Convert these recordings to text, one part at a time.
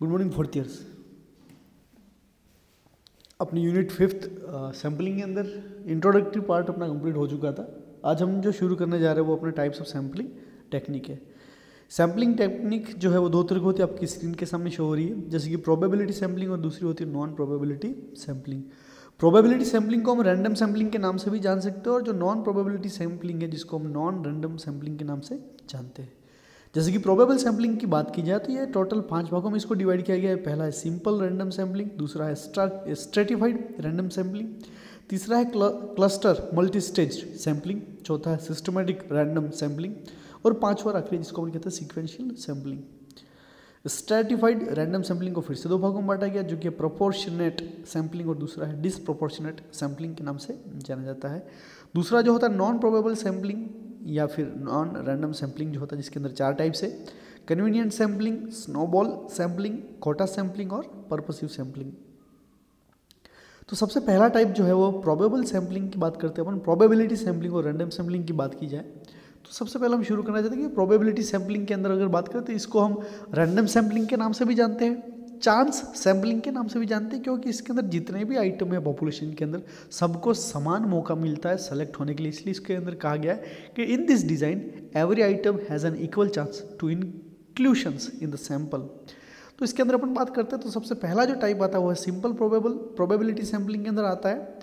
Good morning fourth years अपनी unit fifth sampling के अंदर इंट्रोडक्टरी पार्ट अपना कंप्लीट हो चुका था। आज हम जो शुरू करने जा रहे हैं वो अपने टाइप्स ऑफ़ सैम्पलिंग टेक्निक है। सैम्पलिंग टेक्निक जो है वो दो तरह होती है। आपकी स्क्रीन के सामने शो हो रही है। जैसे कि प्रोबेबिलिटी सैम्पलिंग और दूसरी होती है non probability sampling probability sampling को हम रैंडम सैम्पलिंग के नाम से भी जान सकते हैं और जो नॉन प्रोबेबिलिटी सैम्पलिंग है जिसको हम नॉन रैंडम सैम्पलिंग के नाम से जानते हैं। जैसे कि प्रोबेबल सैम्पलिंग की बात की जाए तो ये टोटल पाँच भागों में इसको डिवाइड किया गया है। पहला है सिंपल रैंडम सैम्पलिंग दूसरा है स्ट्रेटिफाइड रैंडम सैम्पलिंग तीसरा है क्लस्टर मल्टी स्टेज सैम्पलिंग चौथा है सिस्टमेटिक रैंडम सैम्पलिंग और पांचवा आखिरी जिसको हम कहते हैं sequential sampling stratified random sampling को फिर से दो भागों में बांटा गया जो कि प्रोपोर्शनेट सैम्पलिंग और दूसरा है डिसप्रोपोर्शनेट सैम्पलिंग के नाम से जाना जाता है। दूसरा जो होता है नॉन प्रोबेबल सैम्पलिंग या फिर नॉन रैंडम सैम्पलिंग जो होता है, जिसके अंदर चार टाइप्स है convenient sampling snowball sampling quota sampling और पर्पसिव सैम्पलिंग तो सबसे पहला टाइप जो है, वो प्रोबेबल सैम्पलिंग की बात करते हैं अपन। प्रोबेबिलिटी सैम्पलिंग और रैंडम सैम्पलिंग की बात की जाए तो सबसे पहले हम शुरू करना चाहते हैं कि प्रोबेबिलिटी सैम्पलिंग के अंदर अगर बात करें तो इसको हम रैंडम सैम्पलिंग के नाम से भी जानते हैं। चांस सैम्पलिंग के नाम से भी जानते हैं, क्योंकि इसके अंदर जितने भी आइटम है पॉपुलेशन के अंदर, सबको समान मौका मिलता है सेलेक्ट होने के लिए। इसलिए इसके अंदर कहा गया है कि in this design every item has an equal chance to inclusions in the sample तो इसके अंदर अपन बात करते हैं तो सबसे पहला जो टाइप आता है, वो है सिंपल प्रोबेबल प्रोबेबिलिटी सैम्पलिंग के अंदर आता है।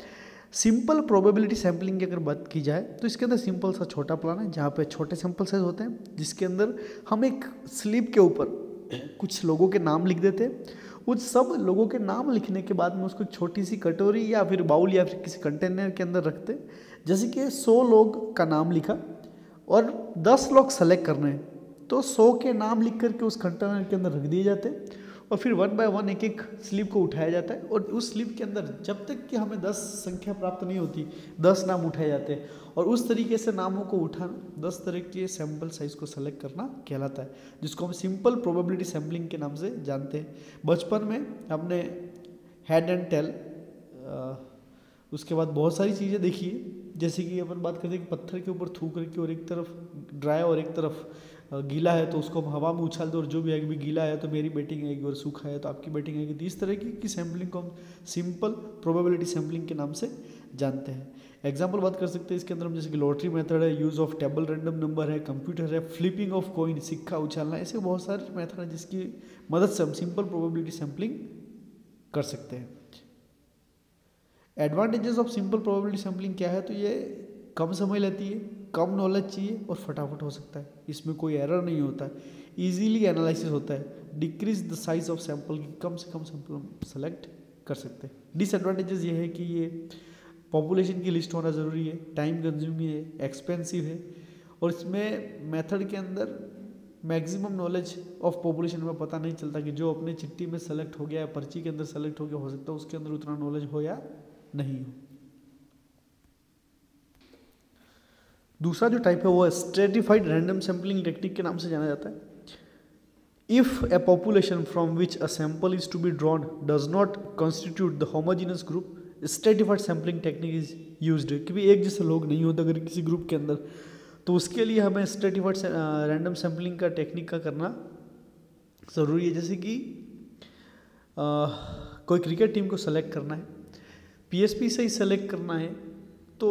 सिंपल प्रोबेबिलिटी सैम्पलिंग की अगर बात की जाए तो इसके अंदर सिंपल सा छोटा प्लान है, जहाँ पे छोटे सैंपल साइज़ होते हैं, जिसके अंदर हम एक स्लिप के ऊपर कुछ लोगों के नाम लिख देते उस सब लोगों के नाम लिखने के बाद में उसको छोटी सी कटोरी या फिर बाउल या फिर किसी कंटेनर के अंदर रखते जैसे कि सौ लोग का नाम लिखा और दस लोग सेलेक्ट करने तो सौ के नाम लिख करके उस कंटेनर के अंदर रख दिए जाते और फिर वन बाय वन एक एक स्लिप को उठाया जाता है और उस स्लिप के अंदर जब तक कि हमें दस संख्या प्राप्त नहीं होती, दस नाम उठाए जाते हैं और उस तरीके से नामों को उठाना दस तरह के सैंपल साइज़ को सेलेक्ट करना कहलाता है, जिसको हम सिंपल प्रोबेबिलिटी सैम्पलिंग के नाम से जानते हैं। बचपन में हमने हेड एंड टेल उसके बाद बहुत सारी चीज़ें देखी है, जैसे कि अपन बात करते हैं कि पत्थर के ऊपर थूक रखी और एक तरफ़ ड्राई और एक तरफ़ गीला है तो उसको हम हवा में उछाल दो और जो भी आएगी भी गीला है तो मेरी बैटिंग आएगी और सूखा है तो आपकी बैटिंग आएगी। तो इस तरह की, की सैम्पलिंग को हम सिंपल प्रोबेबिलिटी सैम्पलिंग के नाम से जानते हैं। एग्ज़ाम्पल बात कर सकते हैं इसके अंदर हम जैसे कि लॉटरी मेथड है use of table random number है कंप्यूटर है फ्लिपिंग ऑफ़ कोइन सिक्का उछालना ऐसे बहुत सारे मेथड हैं जिसकी मदद से हम सिंपल प्रोबेबिलिटी सैम्पलिंग कर सकते हैं। Advantages of simple probability sampling क्या है? तो ये कम समय लेती है कम नॉलेज चाहिए और फटाफट हो सकता है। इसमें कोई एरर नहीं होता है। ईजीली एनालिसिस होता है। Decrease the size of sample की कम से कम सैंपल हम सेलेक्ट कर सकते हैं। डिसएडवांटेजेस ये है कि ये पॉपुलेशन की लिस्ट होना ज़रूरी है टाइम कंज्यूमिंग है एक्सपेंसिव है। और इसमें मेथड के अंदर मैक्सिमम नॉलेज ऑफ़ पॉपुलेशन में पता नहीं चलता कि जो अपने चिट्ठी में सेलेक्ट हो गया है पर्ची के अंदर सेलेक्ट हो गया, हो सकता है उसके अंदर उतना नॉलेज हो या नहीं हो। दूसरा जो टाइप है, वो स्ट्रेटिफाइड रैंडम सैम्पलिंग टेक्निक के नाम से जाना जाता है। If a population from which a sample is to be drawn does not constitute the homogeneous group stratified sampling technique is use क्योंकि एक जैसे लोग नहीं होते अगर किसी ग्रुप के अंदर तो उसके लिए हमें स्ट्रेटिफाइड रैंडम सैम्पलिंग का टेक्निक का करना ज़रूरी है। जैसे कि कोई क्रिकेट टीम को सेलेक्ट करना है पीएसपी से ही सेलेक्ट करना है तो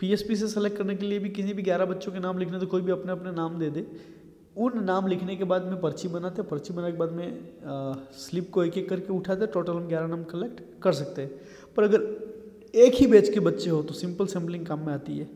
पीएसपी से सेलेक्ट करने के लिए भी किसी भी ग्यारह बच्चों के नाम लिखने तो कोई भी अपने अपने नाम दे दे। उन नाम लिखने के बाद में पर्ची बनाते, पर्ची बनाने के बाद में स्लिप को एक एक करके उठाते टोटल हम ग्यारह नाम कलेक्ट कर सकते हैं। पर अगर एक ही बैच के बच्चे हो तो सिंपल सैम्पलिंग काम में आती है।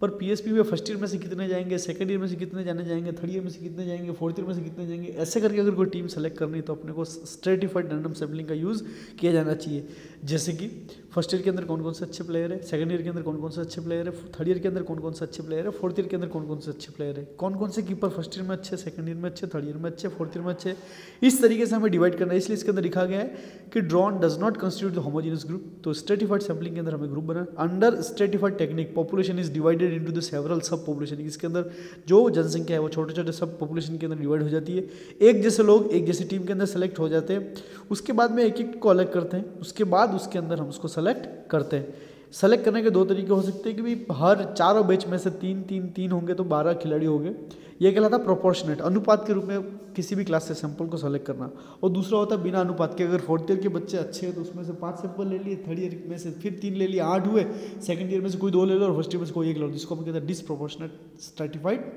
पर पीएसपी में फ़र्स्ट ईयर में से कितने जाएँगे सेकंड ईयर में से कितने जाने जाएँगे थर्ड ईयर में से कितने जाएँगे फोर्थ ईयर में से कितने जाएँगे, ऐसे करके अगर कोई टीम सेलेक्ट करनी है तो अपने को स्ट्रेटिफाइड रैंडम सैम्पलिंग का यूज़ किया जाना चाहिए। जैसे कि फ़र्स्ट ईयर के अंदर कौन कौन से अच्छे प्लेयर है? सेकंड ईयर के अंदर कौन कौन से अच्छे प्लेयर है? थर्ड ईयर के अंदर कौन कौन से अच्छे प्लेयर है? फोर्थ ईयर के अंदर कौन कौन से अच्छे प्लेयर है? कौन कौन से कीपर फ़र्स्ट ईयर में अच्छे सेकंड ईयर में अच्छे थर्ड ईयर में अच्छे फोर्थ ईयर में अच्छे? इस तरीके से हमें डिवाइड करना है। इसलिए इसके अंदर लिखा गया है कि drawn does not constitute the homogeneous group तो स्ट्रेटिफाइड सैम्पलिंग के अंदर हमें ग्रुप बना। Under stratified technique population is divided into the several sub population इसके अंदर जो जनसंख्या है, वो छोटे छोटे सब पॉपुलेशन के अंदर डिवाइड हो जाती है। एक जैसे लोग, एक जैसी टीम के अंदर सेलेक्ट हो जाते हैं। उसके बाद में एक एक को अलग करते हैं। उसके बाद उसके अंदर हम उसको सेलेक्ट करते हैं। सेलेक्ट करने के दो तरीके हो सकते हैं कि भाई हर चारों बैच में से तीन तीन तीन होंगे तो बारह खिलाड़ी होंगे। ये कहलाता प्रोपोर्शनेट अनुपात के रूप में किसी भी क्लास से सैंपल को सेलेक्ट करना। और दूसरा होता है बिना अनुपात के। अगर फोर्थ ईयर के बच्चे अच्छे हैं तो उसमें से पाँच सैंपल ले लिए थर्ड ईयर में से फिर तीन ले लिए, आठ हुए सेकंड ईयर में से कोई दो ले लो और फ़र्स्ट ईयर में से कोई एक ले लो, जिसको हम कहते हैं डिसप्रोपोर्शनेट स्ट्रेटिफाइड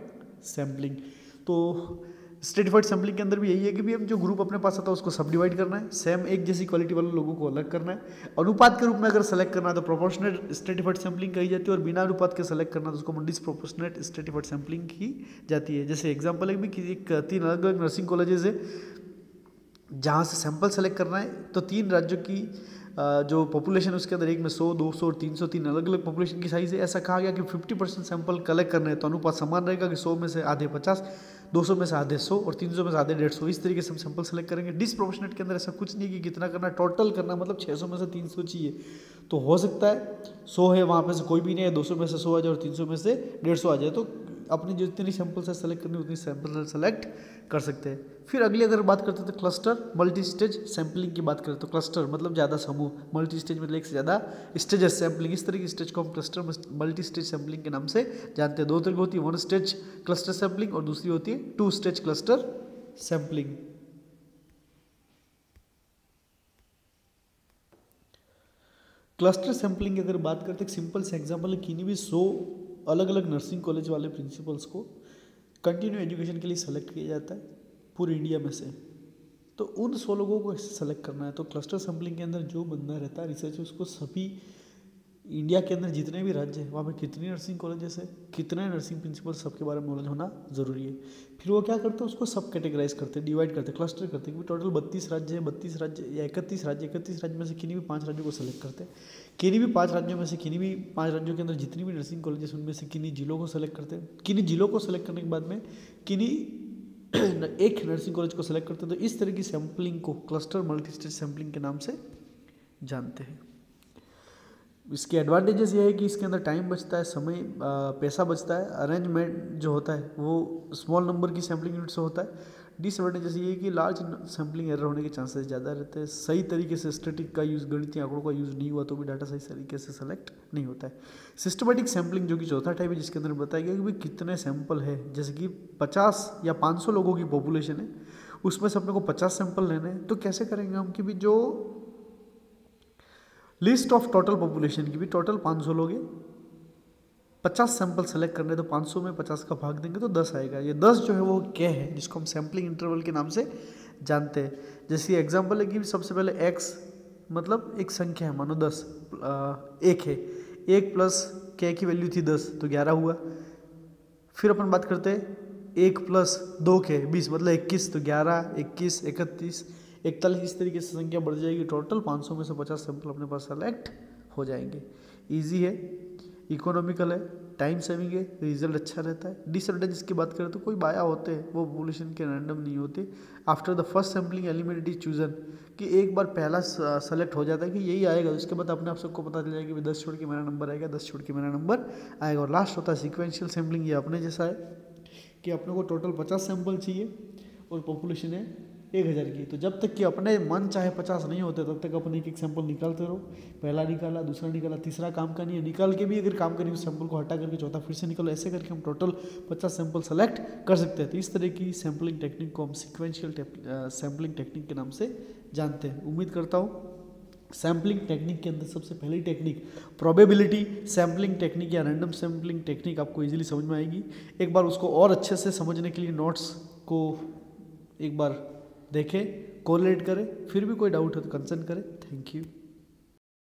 सैम्पलिंग तो स्टेटिफाइड सैम्पलिंग के अंदर भी यही है कि भी हम जो ग्रुप अपने पास आता है, उसको सब डिवाइड करना है। सेम एक जैसी क्वालिटी वाले लोगों को अलग करना है। अनुपात के रूप में अगर सेलेक्ट करना है तो प्रोपोर्शनेट स्टेटिफाइड सैम्पलिंग कही जाती है और बिना अनुपात के सेलेक्ट करना तो उसको डिसप्रोपोर्शनेट स्टेटिफाइड सैम्पलिंग की जाती है। जैसे एग्ज़ाम्पल है भी कि एक, तीन अलग अलग नर्सिंग कॉलेजेस है, जहाँ से सैंपल सेलेक्ट करना है तो तीन राज्यों की जो पॉपुलेशन उसके अंदर एक में सौ, दो सौ तीन सौ, तीन अलग अलग पॉपुलेशन की साइज़ है। ऐसा कहा गया कि फिफ्टी परसेंट सैंपल कलेक्ट करने हैं तो अनुपात समान रहेगा कि सौ में से आधे पचास। दो सौ में से आधे सौ और तीन सौ में से आधे डेढ़ सौ। इस तरीके से हम सैंपल सेलेक्ट करेंगे। डिसप्रोपोर्शनेट के अंदर ऐसा कुछ नहीं कि कितना करना टोटल करना मतलब छः सौ में से तीन सौ चाहिए। तो हो सकता है 100 है, वहाँ पे से कोई भी नहीं है, दो सौ में से सौ आ जाए और तीन सौ में से डेढ़ सौ आ जाए। तो अपनी जितनी सैंपल से सेलेक्ट करनी उतनी सैंपल साइज़ सेलेक्ट कर सकते हैं। फिर अगली अगर बात करते हैं तो क्लस्टर मल्टी स्टेज सैम्पलिंग की बात करें तो क्लस्टर मतलब ज़्यादा समूह। मल्टी स्टेज मतलब एक से ज़्यादा स्टेजेस सैम्पलिंग इस तरह की स्टेज को हम क्लस्टर मल्टी स्टेज सैम्पलिंग के नाम से जानते हैं। दो तरह की होती है वन स्टेज क्लस्टर सैम्पलिंग और दूसरी होती है two stage cluster sampling cluster sampling की अगर बात करते हैं सिंपल से एग्ज़ाम्पल किन्हीं भी सौ अलग अलग नर्सिंग कॉलेज वाले प्रिंसिपल्स को कंटिन्यू एजुकेशन के लिए सेलेक्ट किया जाता है, पूरे इंडिया में से। तो उन सौ लोगों को सेलेक्ट करना है। तो क्लस्टर सैम्पलिंग के अंदर जो बंदा रहता है रिसर्च उसको सभी इंडिया के अंदर जितने भी राज्य हैं, वहाँ पर कितनी नर्सिंग कॉलेजेस है, कितने नर्सिंग प्रिंसिपल सबके बारे में नॉलेज होना ज़रूरी है। फिर वो क्या करते हैं, उसको सब कैटेगराइज करते हैं डिवाइड करते हैं क्लस्टर करते हैं क्योंकि टोटल बत्तीस राज्य हैं, बत्तीस राज्य, या इकतीस राज्य इकतीस राज्य में से किन्हीं भी पाँच राज्यों को सेलेक्ट करते हैं। किन्हीं भी पाँच राज्यों में से, किन्हीं भी पाँच राज्यों के अंदर जितनी भी नर्सिंग कॉलेजेस उनमें से किन्हीं जिलों को सेलेक्ट करते हैं। किन्हीं जिलों को सेलेक्ट करने के बाद में किन्हीं एक नर्सिंग कॉलेज को सेलेक्ट करते हैं। तो इस तरह की सैम्पलिंग को क्लस्टर मल्टी स्टेट सैम्पलिंग के नाम से जानते हैं। इसके एडवांटेजेस ये है कि इसके अंदर टाइम बचता है, समय पैसा बचता है अरेंजमेंट जो होता है, वो स्मॉल नंबर की सैम्पलिंग यूनिट से होता है। डिसएडवांटेजेस ये है कि लार्ज सैम्पलिंग एरर होने के चांसेस ज़्यादा रहते हैं। सही तरीके से स्टेटिक का यूज़ गणितीय आंकड़ों का यूज़ नहीं हुआ तो भी डाटा सही तरीके से सेलेक्ट नहीं होता है। सिस्टमेटिक सैम्पलिंग जो कि चौथा टाइप है, जिसके अंदर बताया गया कि भाई कितने सैंपल है। जैसे कि पचास या पाँच सौ लोगों की पॉपुलेशन है, उसमें से अपने को पचास सैंपल लेने हैं। तो कैसे करेंगे हम कि भी जो लिस्ट ऑफ़ टोटल पॉपुलेशन की भी टोटल 500 लोग। हैं पचास सैंपल सेलेक्ट करने तो 500 में 50 का भाग देंगे तो 10 आएगा। ये 10 जो है वो क्या है, जिसको हम सैम्पलिंग इंटरवल के नाम से जानते हैं। जैसे एग्ज़ाम्पल है कि सबसे पहले x मतलब एक संख्या है, मानो 10 एक है। एक प्लस के की वैल्यू थी 10 तो 11 हुआ। फिर अपन बात करते हैं, एक प्लस दो के बीस मतलब इक्कीस तो ग्यारह, इक्कीस, इकतीस इकतालीस इस तरीके से संख्या बढ़ जाएगी। टोटल 500 में से 50 सैंपल अपने पास सेलेक्ट हो जाएँगे। इजी है इकोनॉमिकल है टाइम सेविंग है रिज़ल्ट अच्छा रहता है। डिसएडवांटेज की बात करें तो कोई बाया होते हैं, वो पॉपुलेशन के रैंडम नहीं होते। After the first sampling element is chosen कि एक बार पहला सेलेक्ट हो जाता है कि यही आएगा। उसके बाद अपने आप सबको पता चल जाएगा कि दस छोड़ के मेरा नंबर आएगा, दस छोड़ के मेरा नंबर आएगा। और लास्ट होता है सिक्वेंशियल सैम्पलिंग ये अपने जैसा है कि अपने को टोटल पचास सैंपल चाहिए और पॉपुलेशन है एक हज़ार की। तो जब तक कि अपने मन चाहे पचास नहीं होते, तब तक अपने एक एक सैंपल निकालते रहो। पहला निकाला, दूसरा निकाला, तीसरा काम का नहीं है। निकाल के भी अगर काम करें उस सैंपल को हटा करके चौथा फिर से निकालो, ऐसे करके हम टोटल पचास सैंपल सेलेक्ट कर सकते हैं। तो इस तरह की सैम्पलिंग टेक्निक को हम सिक्वेंशियल सैम्पलिंग टेक्निक के नाम से जानते हैं। उम्मीद करता हूँ सैम्पलिंग टेक्निक के अंदर सबसे पहली टेक्निक प्रोबेबिलिटी सैम्पलिंग टेक्निक या रैंडम सैम्पलिंग टेक्निक आपको इजीली समझ में आएगी। एक बार उसको और अच्छे से समझने के लिए नोट्स को एक बार देखें कोरिलेट करें फिर भी कोई डाउट हो तो कंसर्न करें। Thank you